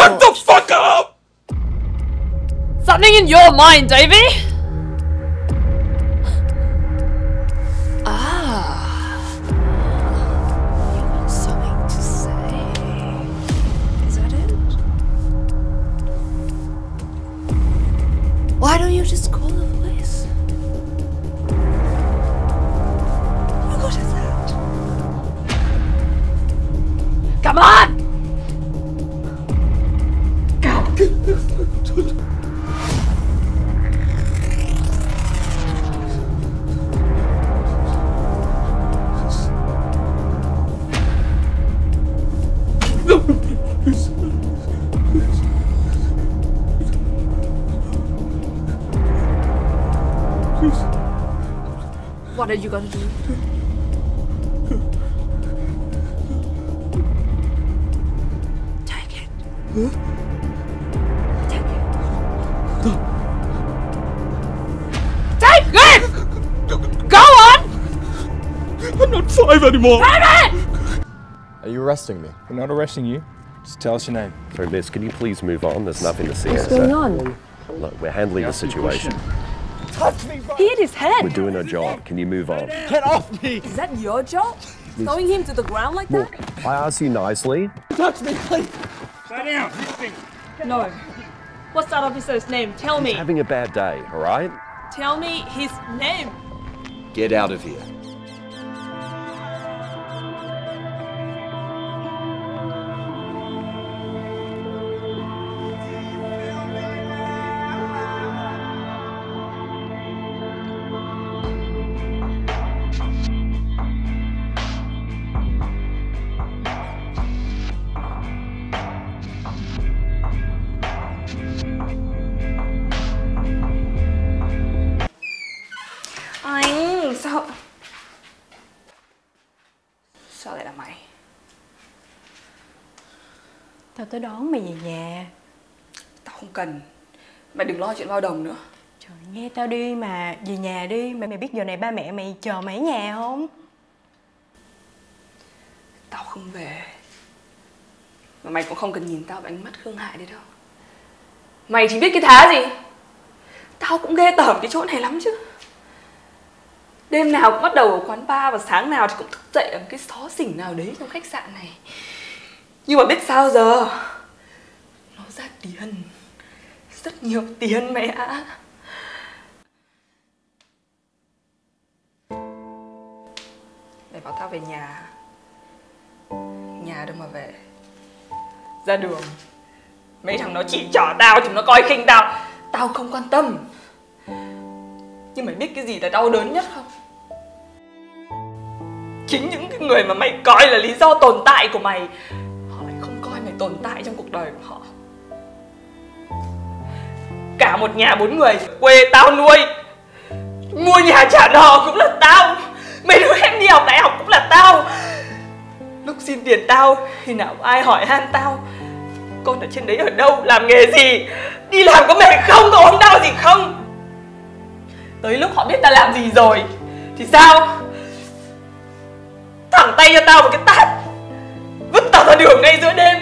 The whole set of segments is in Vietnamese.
Shut the fuck up! Something in your mind, Davy? Ah. You got something to say. Is that it? Why don't you just call the police? How good is that? Come on! What are you gonna do? Take it. Take it. Take it! Go on! I'm not five anymore! Are you arresting me? We're not arresting you. Just tell us your name. So, miss, can you please move on? There's nothing to see What's here. going So, on? look, we're handling the situation. He hit his head. We're doing our job. Can you move on? Get off me! Is that your job? Throwing him to the ground like that? Look, I asked you nicely. Touch me, please! No. What's that officer's name? Tell me. Having a bad day, all right? Tell me his name. Get out of here. Sao lại là mày? Tao tới đón mày về nhà. Tao không cần. Mày đừng lo chuyện bao đồng nữa. Trời nghe tao đi mà Về nhà đi. Mày mày biết giờ này ba mẹ mày chờ mày ở nhà không? Tao không về. Mà mày cũng không cần nhìn tao với ánh mắt thương hại đấy đâu. Mày chỉ biết cái thá gì? Tao cũng ghê tởm cái chỗ này lắm chứ Đêm nào cũng bắt đầu ở quán bar Và sáng nào thì cũng thức dậy ở một cái xó xỉnh nào đấy trong khách sạn này. Nhưng mà biết sao giờ? Nó ra tiền. Rất nhiều tiền mẹ ạ. Mày bảo tao về nhà. Nhà đâu mà về? Ra đường. Mấy thằng nó chỉ trỏ tao Chúng nó coi khinh tao. Tao không quan tâm. Nhưng mày biết cái gì là đau đớn nhất không? Chính những cái người mà mày coi là lý do tồn tại của mày Họ lại không coi mày tồn tại trong cuộc đời của họ. Cả một nhà bốn người Quê tao nuôi Mua nhà trả nợ cũng là tao Mày đưa em đi học đại học cũng là tao. Lúc xin tiền tao Thì nào ai hỏi han tao Con ở trên đấy ở đâu, làm nghề gì Đi làm có mệt không, có ốm đau gì không? Tới lúc họ biết ta làm gì rồi, Thì sao? Thẳng tay cho tao một cái tát, Vứt tao ra đường ngay giữa đêm.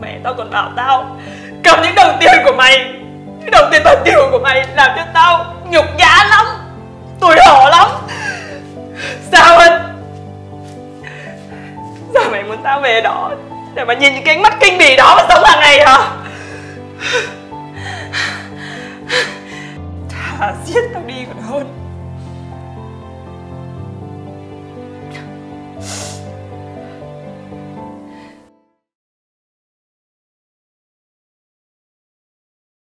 Mẹ tao còn bảo tao, Cầm những đồng tiền của mày, Những đồng tiền bẩn tiểu của mày Làm cho tao nhục nhã lắm Tủi hổ lắm. Sao anh? Giờ mày muốn tao về đó Để mà nhìn những cái ánh mắt kinh bỉ đó mà sống hàng ngày hả? где-то